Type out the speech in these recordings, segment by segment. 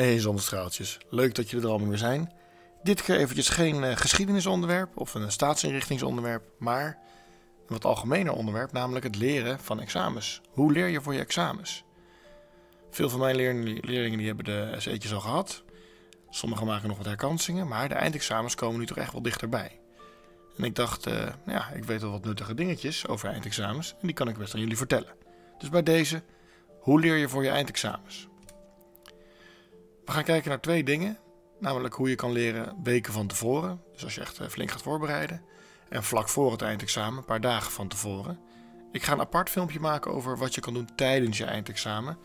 Hey zonnestraaltjes, leuk dat jullie er allemaal weer zijn. Dit keer eventjes geen uh, geschiedenisonderwerp of een staatsinrichtingsonderwerp, maar een wat algemener onderwerp, namelijk het leren van examens. Hoe leer je voor je examens? Veel van mijn leerlingen die hebben de SE'tjes al gehad. Sommigen maken nog wat herkansingen, maar de eindexamens komen nu toch echt wel dichterbij. En ik dacht, uh, nou ja, ik weet wel wat nuttige dingetjes over eindexamens en die kan ik best aan jullie vertellen. Dus bij deze, hoe leer je voor je eindexamens? We gaan kijken naar twee dingen. Namelijk hoe je kan leren weken van tevoren. Dus als je echt eh, flink gaat voorbereiden. En vlak voor het eindexamen, een paar dagen van tevoren. Ik ga een apart filmpje maken over wat je kan doen tijdens je eindexamen.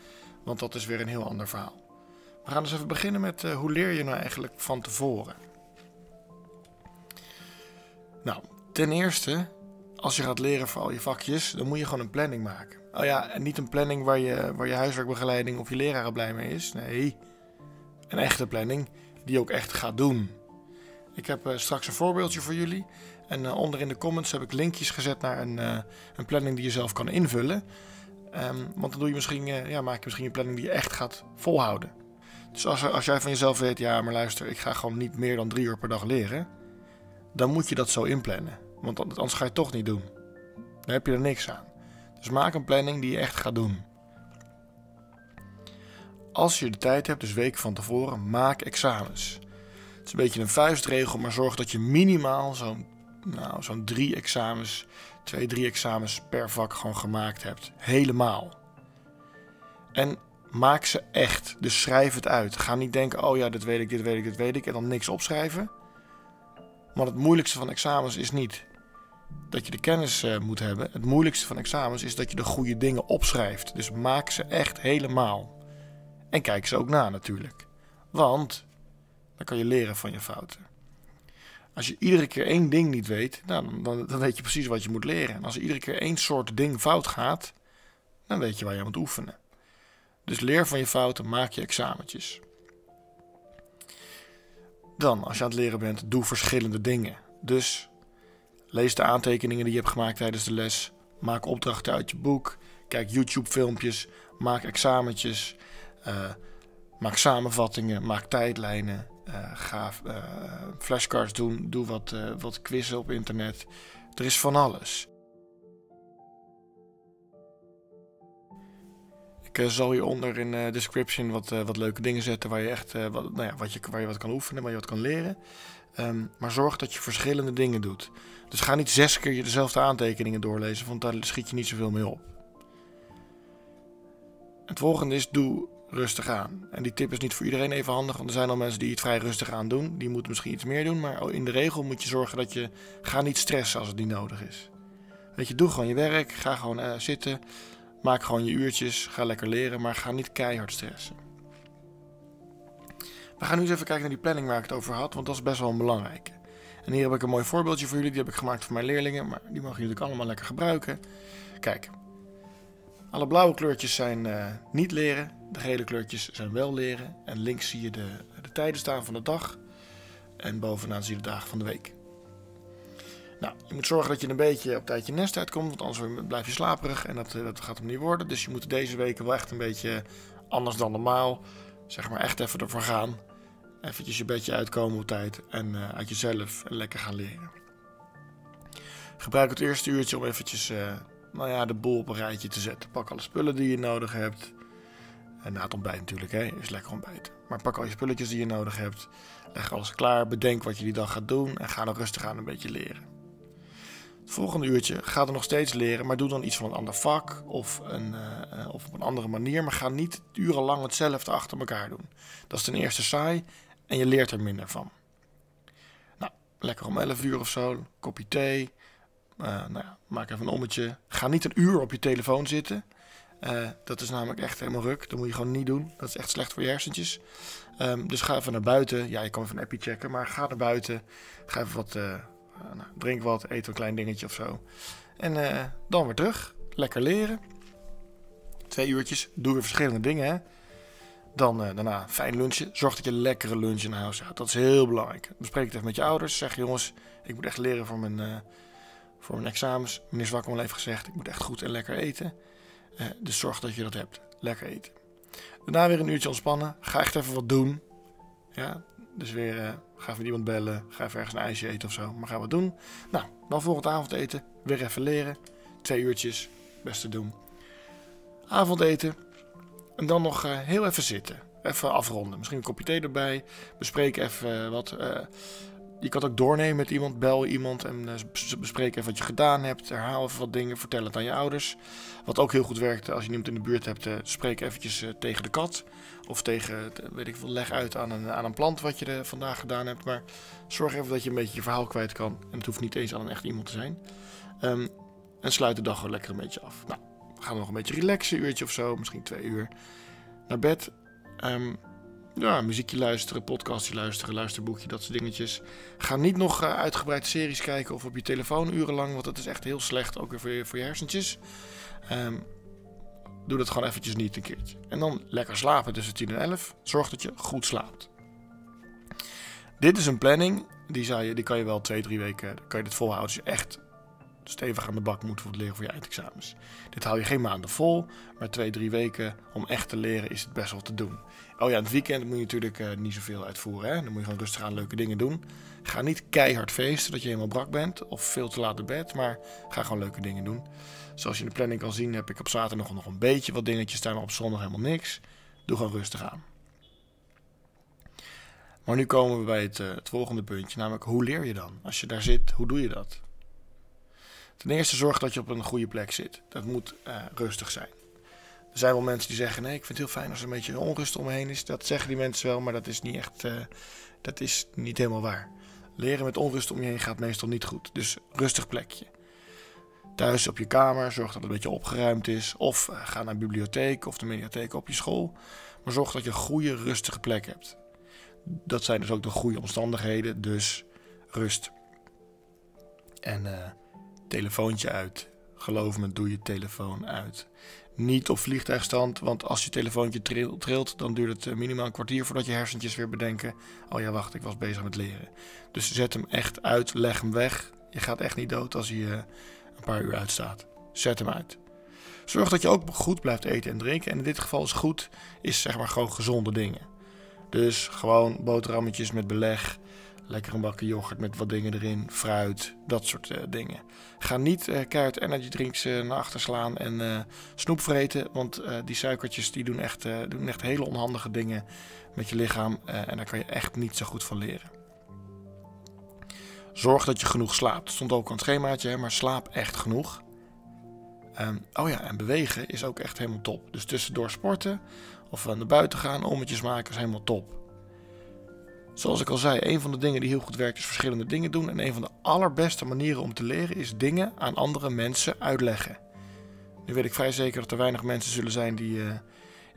Want dat is weer een heel ander verhaal. We gaan dus even beginnen met uh, hoe leer je nou eigenlijk van tevoren. Nou, ten eerste, als je gaat leren voor al je vakjes, dan moet je gewoon een planning maken. Oh ja, en niet een planning waar je, waar je huiswerkbegeleiding of je leraar blij mee is. Nee, een echte planning die ook echt gaat doen. Ik heb uh, straks een voorbeeldje voor jullie. En uh, onder in de comments heb ik linkjes gezet naar een, uh, een planning die je zelf kan invullen. Um, want dan doe je misschien, ja, maak je misschien een planning die je echt gaat volhouden. Dus als, als jij van jezelf weet, ja, maar luister, ik ga gewoon niet meer dan drie uur per dag leren. Dan moet je dat zo inplannen. Want anders ga je het toch niet doen. Dan heb je er niks aan. Dus maak een planning die je echt gaat doen. Als je de tijd hebt, dus weken van tevoren, maak examens. Het is een beetje een vuistregel, maar zorg dat je minimaal zo'n nou, drie examens, twee, drie examens per vak gewoon gemaakt hebt. Helemaal. En maak ze echt. Dus schrijf het uit. Ga niet denken, oh ja, dit weet ik, dit weet ik, dit weet ik. En dan niks opschrijven. Maar het moeilijkste van examens is niet dat je de kennis uh, moet hebben. Het moeilijkste van examens is dat je de goede dingen opschrijft. Dus maak ze echt helemaal. En kijk ze ook na natuurlijk. Want dan kan je leren van je fouten. Als je iedere keer één ding niet weet, nou, dan, dan weet je precies wat je moet leren. En als er iedere keer één soort ding fout gaat, dan weet je waar je aan moet oefenen. Dus leer van je fouten, maak je examentjes. Dan, als je aan het leren bent, doe verschillende dingen. Dus lees de aantekeningen die je hebt gemaakt tijdens de les. Maak opdrachten uit je boek. Kijk YouTube-filmpjes. Maak examentjes. Uh, maak samenvattingen, maak tijdlijnen. Uh, ga uh, flashcards doen, doe wat, wat quizzen op internet. Er is van alles. Ik zal hieronder in de description wat, wat leuke dingen zetten waar je echt wat, nou ja, wat je, waar je wat kan oefenen, waar je wat kan leren. Um, maar zorg dat je verschillende dingen doet. Dus ga niet zes keer dezelfde aantekeningen doorlezen, want daar schiet je niet zoveel mee op. Het volgende is: doe rustig aan. En die tip is niet voor iedereen even handig, want er zijn al mensen die het vrij rustig aan doen. Die moeten misschien iets meer doen, maar in de regel moet je zorgen dat je... Ga niet stressen als het niet nodig is. Weet je, doe gewoon je werk, ga gewoon uh, zitten, maak gewoon je uurtjes, ga lekker leren, maar ga niet keihard stressen. We gaan nu eens even kijken naar die planning waar ik het over had, want dat is best wel een belangrijke. En hier heb ik een mooi voorbeeldje voor jullie, die heb ik gemaakt voor mijn leerlingen, maar die mogen jullie allemaal lekker gebruiken. Kijk, alle blauwe kleurtjes zijn uh, niet leren, de gele kleurtjes zijn wel leren. En links zie je de, de tijden staan van de dag. En bovenaan zie je de dagen van de week. Nou, je moet zorgen dat je een beetje op tijd je nest uitkomt, want anders blijf je slaperig en dat, eh, dat gaat hem niet worden. Dus je moet deze weken wel echt een beetje anders dan normaal, zeg maar echt even ervoor gaan. Eventjes je bedje uitkomen op tijd en uh, uit jezelf lekker gaan leren. Gebruik het eerste uurtje om eventjes uh, nou ja, de boel op een rijtje te zetten. Pak alle spullen die je nodig hebt. En na het ontbijt natuurlijk, hè, is lekker ontbijten. Maar pak al je spulletjes die je nodig hebt. Leg alles klaar. Bedenk wat je die dag gaat doen. En ga dan rustig aan een beetje leren. Het volgende uurtje ga er nog steeds leren. Maar doe dan iets van een ander vak. Of, een, uh, of op een andere manier. Maar ga niet urenlang hetzelfde achter elkaar doen. Dat is ten eerste saai. En je leert er minder van. Nou, lekker om 11 uur of zo. Kopje thee. Uh, nou ja, maak even een ommetje. Ga niet een uur op je telefoon zitten. Uh, dat is namelijk echt helemaal ruk. Dat moet je gewoon niet doen. Dat is echt slecht voor je hersentjes. Um, dus ga even naar buiten. Ja, je kan even een appje checken, maar ga naar buiten. Ga even wat, uh, nou, drink wat, eet een klein dingetje of zo. En uh, dan weer terug. Lekker leren. Twee uurtjes. Doe weer verschillende dingen. Hè? Dan daarna fijn lunchen. Zorg dat je lekkere lunch in huis hebt. Dat is heel belangrijk. Bespreek het even met je ouders. Zeg jongens, ik moet echt leren voor mijn, voor mijn examens. Meneer Zwakkeman heeft gezegd, ik moet echt goed en lekker eten. Dus zorg dat je dat hebt. Lekker eten. Daarna weer een uurtje ontspannen. Ga echt even wat doen. Ja, dus weer uh, ga even iemand bellen. Ga even ergens een ijsje eten of zo. Maar ga wat doen. Nou, dan volgend avondeten. Weer even leren. Twee uurtjes. Best te doen. Avondeten. En dan nog uh, heel even zitten. Even afronden. Misschien een kopje thee erbij. Bespreken even uh, wat. Je kan ook doornemen met iemand. Bel iemand en bespreek even wat je gedaan hebt. Herhaal even wat dingen. Vertel het aan je ouders. Wat ook heel goed werkt als je niemand in de buurt hebt. spreek eventjes tegen de kat. Of tegen, weet ik veel, leg uit aan een, aan een plant wat je vandaag gedaan hebt. Maar zorg even dat je een beetje je verhaal kwijt kan. En het hoeft niet eens aan een echt iemand te zijn. Um, en sluit de dag gewoon lekker een beetje af. Nou, we gaan nog een beetje relaxen, een uurtje of zo, misschien twee uur. Naar bed. Um, ja, muziekje luisteren, podcastje luisteren, luisterboekje, dat soort dingetjes. Ga niet nog uh, uitgebreid series kijken of op je telefoon urenlang, want dat is echt heel slecht, ook weer voor je, hersentjes. Um, Doe dat gewoon eventjes niet een keertje. En dan lekker slapen tussen 10 en 11. Zorg dat je goed slaapt. Dit is een planning. Die, je, die kan je wel twee, drie weken kan je dit volhouden. Als je echt stevig aan de bak moet voor het leren voor je eindexamens. Dit hou je geen maanden vol. Maar twee, drie weken om echt te leren is het best wel te doen. Oh ja, in het weekend moet je natuurlijk uh, niet zoveel uitvoeren. Hè? Dan moet je gewoon rustig aan leuke dingen doen. Ga niet keihard feesten dat je helemaal brak bent. Of veel te laat naar bed. Maar ga gewoon leuke dingen doen. Zoals je in de planning kan zien heb ik op zaterdag nog een beetje wat dingetjes staan, maar op zondag helemaal niks. Doe gewoon rustig aan. Maar nu komen we bij het, uh, het volgende puntje, namelijk hoe leer je dan? Als je daar zit, hoe doe je dat? Ten eerste zorg dat je op een goede plek zit. Dat moet uh, rustig zijn. Er zijn wel mensen die zeggen: nee, ik vind het heel fijn als er een beetje onrust omheen is. Dat zeggen die mensen wel, maar dat is niet echt. Uh, dat is niet helemaal waar. Leren met onrust om je heen gaat meestal niet goed. Dus rustig plekje thuis op je kamer. Zorg dat het een beetje opgeruimd is. Of eh, ga naar de bibliotheek of de mediatheek op je school. Maar zorg dat je een goede, rustige plek hebt. Dat zijn dus ook de goede omstandigheden. Dus rust. En telefoontje uit. Geloof me, doe je telefoon uit. Niet op vliegtuigstand, want als je telefoontje trilt, dan duurt het eh, minimaal een kwartier voordat je hersentjes weer bedenken: Oh ja, wacht, ik was bezig met leren. Dus zet hem echt uit, leg hem weg. Je gaat echt niet dood als je een paar uur uitstaat. Zet hem uit. Zorg dat je ook goed blijft eten en drinken. En in dit geval is goed, is zeg maar gewoon gezonde dingen. Dus gewoon boterhammetjes met beleg. Lekker een bakje yoghurt met wat dingen erin. Fruit, dat soort uh, dingen. Ga niet uh, keihard energy drinks uh, naar achter slaan en snoep vreten. Want die suikertjes die doen, echt, doen echt hele onhandige dingen met je lichaam. en daar kan je echt niet zo goed van leren. Zorg dat je genoeg slaapt. Stond ook aan het schemaatje, maar slaap echt genoeg. Um, oh ja, en bewegen is ook echt helemaal top. Dus tussendoor sporten of naar buiten gaan, ommetjes maken is helemaal top. Zoals ik al zei, een van de dingen die heel goed werkt is verschillende dingen doen. En een van de allerbeste manieren om te leren is dingen aan andere mensen uitleggen. Nu weet ik vrij zeker dat er weinig mensen zullen zijn die, uh,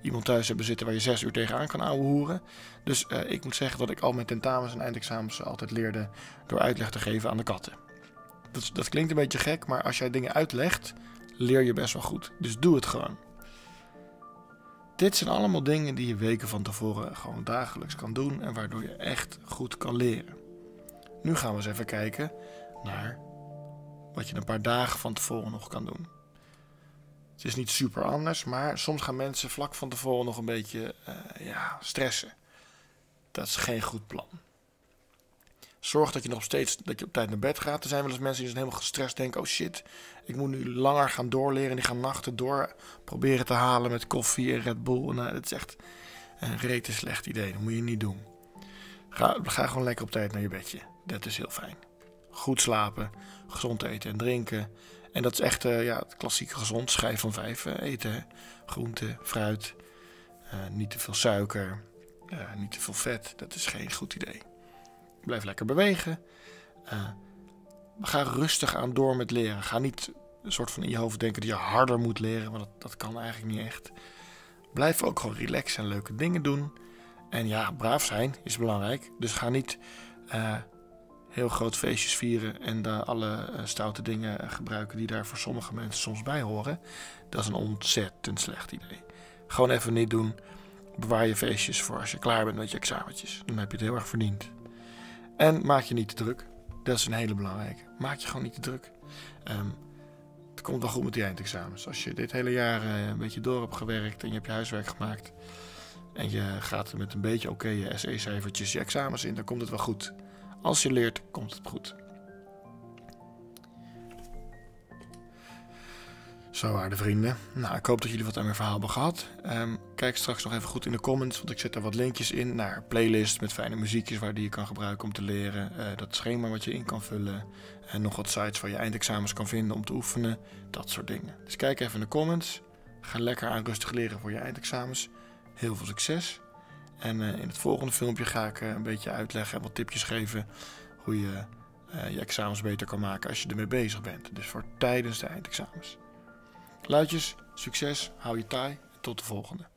iemand thuis hebben zitten waar je zes uur tegenaan kan hoeren. Dus uh, ik moet zeggen dat ik al mijn tentamens en eindexamens altijd leerde door uitleg te geven aan de katten. Dat, dat klinkt een beetje gek, maar als jij dingen uitlegt, leer je best wel goed. Dus doe het gewoon. Dit zijn allemaal dingen die je weken van tevoren gewoon dagelijks kan doen en waardoor je echt goed kan leren. Nu gaan we eens even kijken naar wat je een paar dagen van tevoren nog kan doen. Het is niet super anders, maar soms gaan mensen vlak van tevoren nog een beetje uh, ja, stressen. Dat is geen goed plan. Zorg dat je nog steeds dat je op tijd naar bed gaat. Er zijn wel eens mensen die zijn helemaal gestrest denken: oh shit, ik moet nu langer gaan doorleren. Die gaan nachten door proberen te halen met koffie en Red Bull. Nou, dat is echt een rete slecht idee. Dat moet je niet doen. Ga, ga gewoon lekker op tijd naar je bedje. Dat is heel fijn. Goed slapen, gezond eten en drinken. En dat is echt uh, ja, het klassieke gezond. Schijf van vijf uh, eten. Groente, fruit. Uh, niet te veel suiker. niet te veel vet. Dat is geen goed idee. Blijf lekker bewegen. ga rustig aan door met leren. Ga niet een soort van in je hoofd denken dat je harder moet leren. Want dat, dat kan eigenlijk niet echt. Blijf ook gewoon relaxen en leuke dingen doen. En ja, braaf zijn is belangrijk. Dus ga niet heel groot feestjes vieren en daar alle eh, stoute dingen eh, gebruiken die daar voor sommige mensen soms bij horen. Dat is een ontzettend slecht idee. Gewoon even niet doen. Bewaar je feestjes voor als je klaar bent met je examentjes. Dan heb je het heel erg verdiend. En maak je niet te druk. Dat is een hele belangrijke. Maak je gewoon niet te druk. Um, het komt wel goed met die eindexamens. Als je dit hele jaar uh, een beetje door hebt gewerkt en je hebt je huiswerk gemaakt, en je gaat met een beetje oké je SE-cijfertjes je examens in, dan komt het wel goed. Als je leert, komt het goed. Zo, waarde vrienden. Nou, ik hoop dat jullie wat aan mijn verhaal hebben gehad. Ehm, kijk straks nog even goed in de comments, want ik zet daar wat linkjes in naar playlists met fijne muziekjes waar die je kan gebruiken om te leren. Uh, dat schema wat je in kan vullen. En nog wat sites waar je eindexamens kan vinden om te oefenen. Dat soort dingen. Dus kijk even in de comments. Ga lekker aan rustig leren voor je eindexamens. Heel veel succes. En uh, in het volgende filmpje ga ik uh, een beetje uitleggen en wat tipjes geven hoe je je examens beter kan maken als je ermee bezig bent. Dus voor tijdens de eindexamens. Luidjes, succes, hou je taai en tot de volgende.